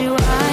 you I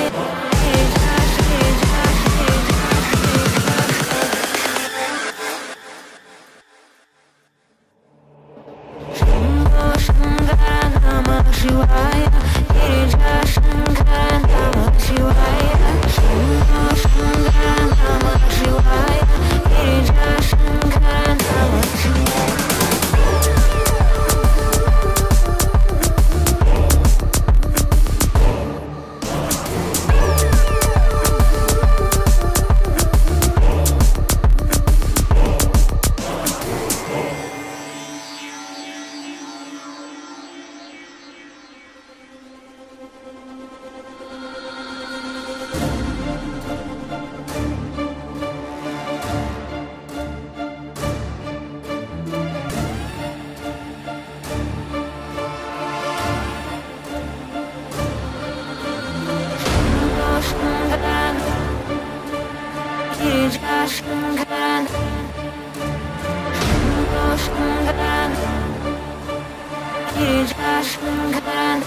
Thank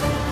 you.